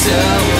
so